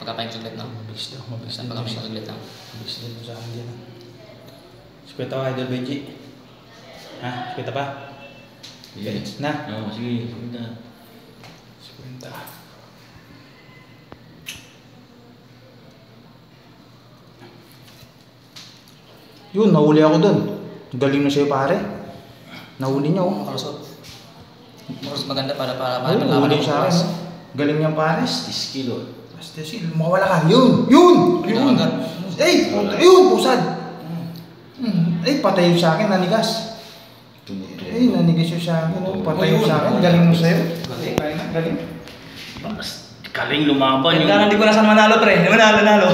Pagkapain saglit, no? Mabilis daw, mabilis din daw pagkapain sa saglit, no? Mabilis din daw sa akin din. Sikweta ka, Idol Benji. Ha? Sikweta pa? Sige. Na? Oo, sige. Na. Sikwenta. Yun, nahuli ako dun. Galing na sa'yo pare. Nahuli niya oh. Makalusot. Makalusot maganda para para para malaman nahuli oh. Galing niya pares. 10 si mawala ka. Yun! Yun! Yun! Ay! Yun! Pusad! Hmm. Ay, patay yung sa akin. Nanigas. Ay, nanigas yung sa akin. Oh. Patay sa akin. Galing mo sa'yo. Galing. Galing. Galing. Lumaban yung... Kailangan hindi ko nasan manalo pre. Hindi manalo, nanalo.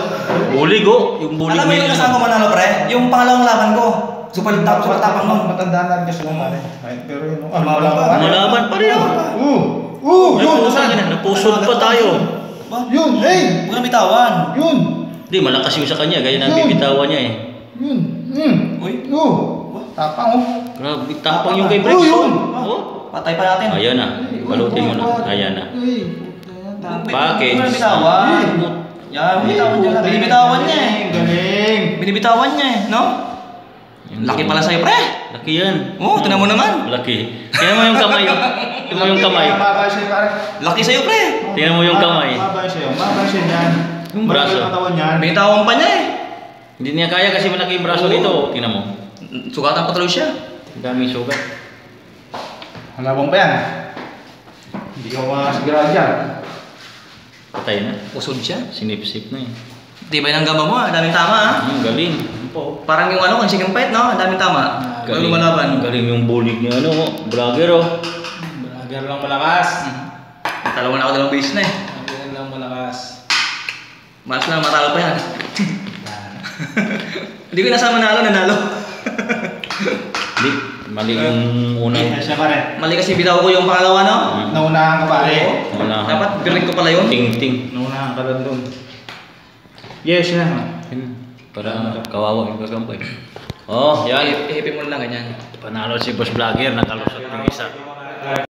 Bulig oh. Yung bulig Alam mo yung nasaan ko manalo pre? Yung pangalawang laban ko. Super tap, super tapang nun. Matanda na rin kasi mo pare. Ay, Pero yun. oh. Pa. pa. Malaban pa rin oh. Oo! Oo! Ay, Yun! na. Napusod pa tayo. Ba? Yun! Hey! Huwag na bitawan. Yun! Hindi, malakas yung sa kanya. Gaya ng bibitawan niya eh. Yun! Hmm! Uy. Oo! Tapang oh! Grabe, tapang yung kay Oh, Brexon. yun. Oh. Patay pa natin. Ayan na. Balutin mo na. Ayan na. Bakit? Huwag na bitawan. Yan, bitawan niya. Binibitawan niya eh. Galing! Binibitawan niya eh, no? Laki pala sa'yo pre. Laki yan. Oo, tinan mo naman. Laki. Tingnan mo yung kamay. Tingnan mo yung kamay. Mababa siya pare. Laki sa'yo pre. Tingnan mo yung kamay. Mababa siya. Mababa siya yan. Yung Malaki braso. ang niyan. Binitawan pa niya eh. Hindi niya kaya kasi malaki yung braso Oo. nito. Tingnan mo. Sugatan pa tuloy siya. Ang daming sugat. Halabang pa yan. Hindi ka makasigurado dyan. Patay na. Usod siya. Sinipsip na eh. Tibay ng gamba mo ah. Daming tama ah. Ang galing. Ano po? Parang yung ano, kung sigang fight no? Ang daming tama. Galing lumalaban. Galing yung bulig niya. Ano, vlogger oh. Vlogger lang malakas. Dalawa na ako dalawang base na eh. Vlogger lang malakas. Malas lang, matalo pa yan. Hindi ko nasa manalo, nanalo. Hindi. Mali yung unang. siya pare. Mali kasi bitaw ko yung pangalawa no? Hmm. Naunahan ka pare. Wala. Dapat piring ko pala yun. Ting-ting. Naunahan ka lang doon. Yes, na. Para kawawa yung kagampay. Oh, yan. Ihipin mo lang ganyan. Panalo si Boss Vlogger. Nakalusot yung isa.